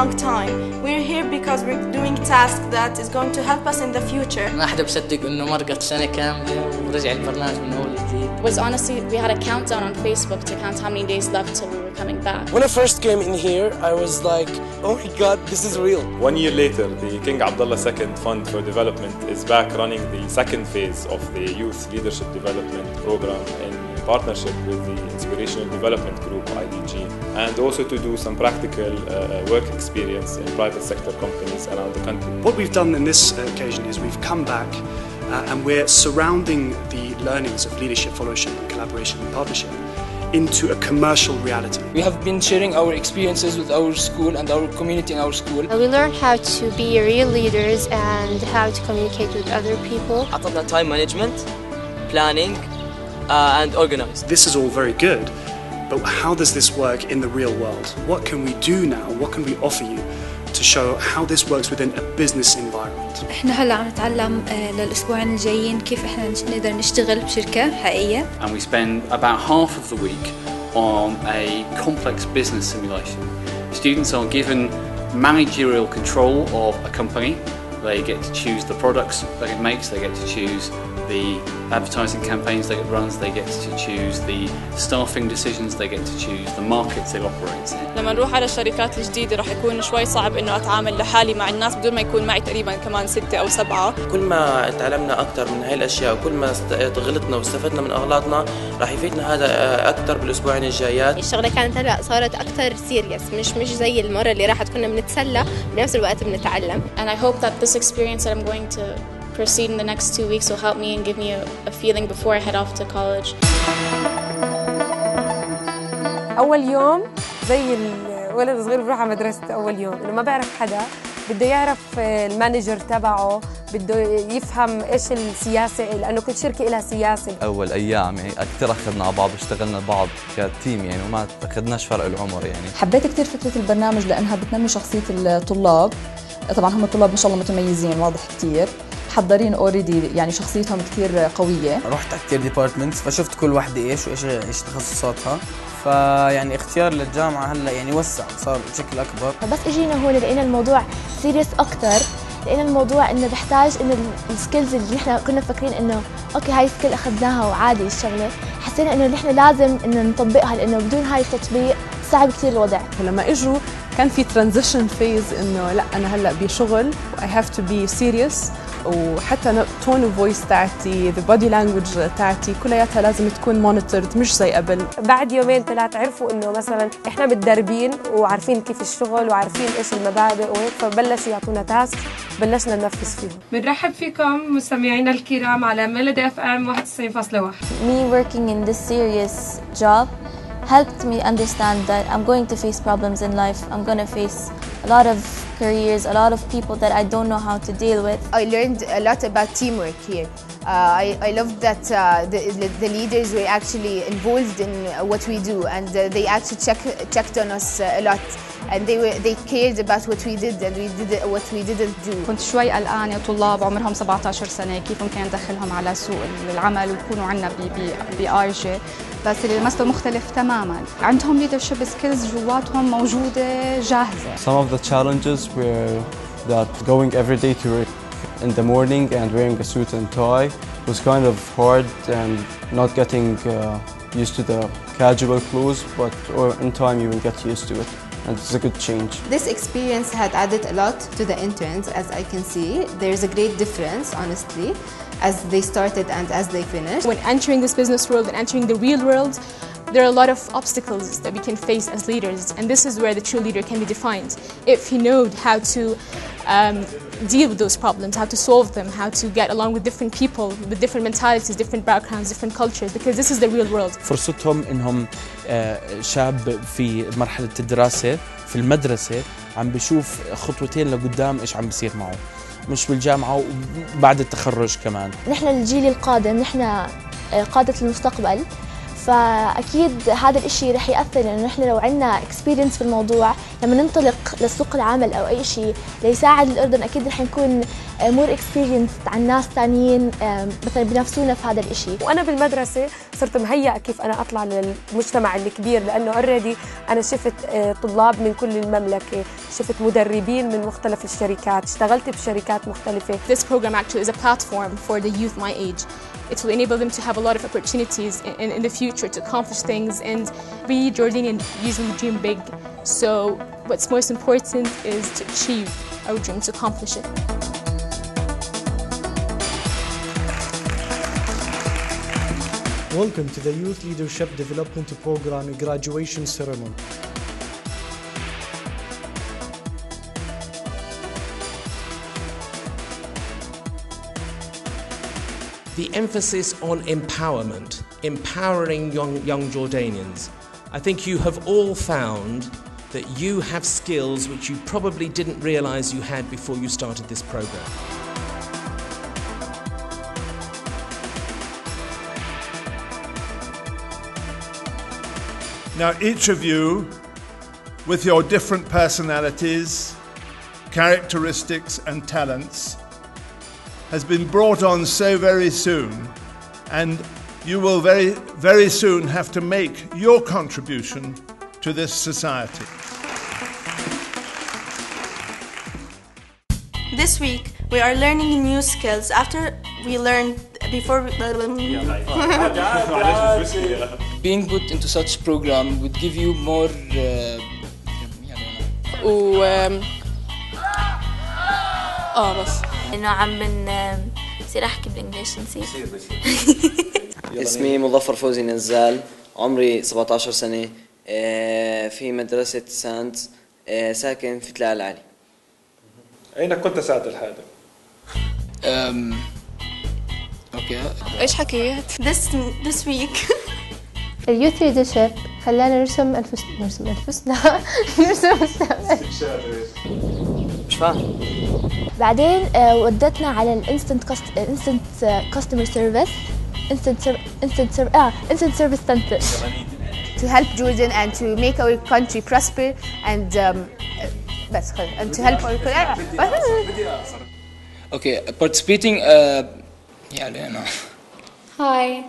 long time. We're here because we're doing tasks that is going to help us in the future. ما حدا بصدق انه مرقت سنه كامله ورجع البرنامج من اول وجديد was honestly we had a countdown on Facebook to count how many days left till we were coming back. When I first came in here, I was like, oh my god, this is real. One year later, the King Abdullah II Fund for Development is back running the second phase of the Youth Leadership Development Program in partnership with the Inspirational Development Group, IDG, and also to do some practical uh, work experience in private sector companies around the country. What we've done in this occasion is we've come back uh, and we're surrounding the learnings of leadership, fellowship, and collaboration and partnership into a commercial reality. We have been sharing our experiences with our school and our community in our school. Uh, we learned how to be real leaders and how to communicate with other people. I taught time management, planning, uh, and organize. This is all very good. but how does this work in the real world? What can we do now? What can we offer you to show how this works within a business environment? احنا هلا عم نتعلم للاسبوعين الجايين كيف احنا نقدر نشتغل بشركه حقيقيه. And we spend about half of the week on a complex business simulation. Students are given managerial control of a company. They get to choose the products that it makes. They get to choose the advertising campaigns that it runs. They get to choose the staffing decisions. They get to choose the markets it operates in. لما نروح على الشركات الجديدة راح يكون شوي صعب إنه أتعامل لحالي مع الناس بدون ما يكون معي تقريبا كمان ستة أو سبعة. كل ما تعلمنا أكثر من هاي الأشياء وكل ما غلطنا واستفدنا من أغلاطنا راح يفيدنا هذا أكثر بالأسبوعين الجايات. الشغلة كانت هلأ صارت أكثر سيريس مش مش زي المرة اللي راحت كنا بنتسلى بنفس الوقت بنتعلم. And I hope that this experience that I'm going to proceed in the next two weeks will help me and give me a, a feeling before I head off to college. أول يوم زي الولد الصغير بيروح على مدرسته أول يوم. إنه ما بيعرف حدا بده يعرف المانجر تبعه بده يفهم إيش السياسة لأنه كل شركة لها سياسة. أول أيام يعني كثير أخذنا على بعض واشتغلنا بعض كتيم يعني وما أخذناش فرق العمر يعني. حبيت كثير فكرة البرنامج لأنها بتنمي شخصية الطلاب. طبعا هم الطلاب ما شاء الله متميزين واضح كثير محضرين اوريدي يعني شخصيتهم كثير قوية. رحت على كثير ديبارتمنتس فشفت كل وحدة إيش وإيش إيش تخصصاتها. فيعني اختيار للجامعة هلأ يعني وسع صار بشكل أكبر. فبس إجينا هون لقينا الموضوع سيريس أكثر لقينا الموضوع إنه بحتاج إنه السكيلز اللي نحن كنا مفكرين إنه أوكي هاي سكيل أخذناها وعادي الشغلة حسينا إنه نحن لازم إنه نطبقها لأنه بدون هاي التطبيق صعب كثير الوضع. فلما إجوا كان في ترانزيشن فيز إنه لأ أنا هلأ بشغل اي هاف تو بي سيريس وحتى تون الفويس تاعتي ذا بودي لانجوج تاعتي كلياتها لازم تكون مونيتورد مش زي قبل. بعد يومين ثلاث عرفوا إنه مثلا إحنا متدربين وعارفين كيف الشغل وعارفين إيش المبادئ وهيك فبلشوا يعطونا تاسك بلشنا ننفذ فيهم. بنرحب فيكم مستمعينا الكرام على ميلودي اف ام 91.1 Me working in this serious job helped me understand that I'm going to face problems in life. I'm going to face a lot of careers, a lot of people that I don't know how to deal with. I learned a lot about teamwork here. Uh, I, I loved that uh, the, the leaders were actually involved in what we do and uh, they actually check, checked on us a lot and they were they cared about what we did and we did what we didn't do. كنت شوي قلقانة طلاب عمرهم 17 سنة كيف ممكن ندخلهم على سوق العمل ويكونوا عندنا بآي جي بس اللي لمسته مختلف تماما عندهم leadership skills جواتهم موجودة جاهزة. Some of the challenges were that going every day to work in the morning and wearing a suit and tie was kind of hard and not getting uh, used to the casual clothes, but in time you will get used to it. and it's a good change. This experience had added a lot to the interns as I can see. There's a great difference, honestly, as they started and as they finished. When entering this business world and entering the real world, there are a lot of obstacles that we can face as leaders, and this is where the true leader can be defined. If he knows how to um, deal with those problems, how to solve them, how to get along with different people, with different mentalities, different backgrounds, different cultures, because this is the real world. فرصتهم انهم شاب في مرحله الدراسه في المدرسه عم بشوف خطوتين لقدام ايش عم بيصير معه مش بالجامعه وبعد التخرج كمان نحن الجيل القادم نحن قاده المستقبل فأكيد هذا الإشي رح يأثر لأنه نحن لو عندنا اكسبيرينس في الموضوع لما ننطلق لسوق العمل أو أي شيء ليساعد الأردن أكيد رح نكون مور اكسبيرينس عن ناس ثانيين مثلا بينافسونا في هذا الإشي وأنا بالمدرسة صرت مهيئة كيف أنا أطلع للمجتمع الكبير لأنه اوريدي أنا شفت آه، طلاب من كل المملكة شفت مدربين من مختلف الشركات اشتغلت بشركات مختلفة This program actually is a platform for the youth my age. It will enable them to have a lot of opportunities in, in the future to accomplish things and we Jordanian usually dream big. So what's most important is to achieve our dream, to accomplish it. Welcome to the Youth Leadership Development Program graduation ceremony. The emphasis on empowerment, empowering young, young Jordanians. I think you have all found that you have skills which you probably didn't realize you had before you started this program. Now, each of you, with your different personalities, characteristics, and talents, has been brought on so very soon, and you will very, very soon have to make your contribution to this society. This week, we are learning new skills after we learned before. Being put into such program would give you more. Uh... Um, ah! Oh, um... oh, بس إنه عم بن بصير أحكي بالانجلش نسيت. اسمي مظفر فوزي نزال عمري 17 سنة آه، في مدرسة سانت آه، ساكن في تلاعة العالي أين كنت ساعة الحادث؟ أم... أوكي. إيش حكيت؟ This this week. اليوث ليدرشيب خلانا نرسم أنفسنا نرسم أنفسنا نرسم مستقبل. مش فاهم بعدين آه، ودتنا على الانستنت انستنت كاستمر سيرفيس انستنت انستنت اه انستنت سيرفيس سنتر to help Jordan and to make our country prosper and um, بس خلاص and to help our Okay, participating uh, yeah, I don't know. Hi,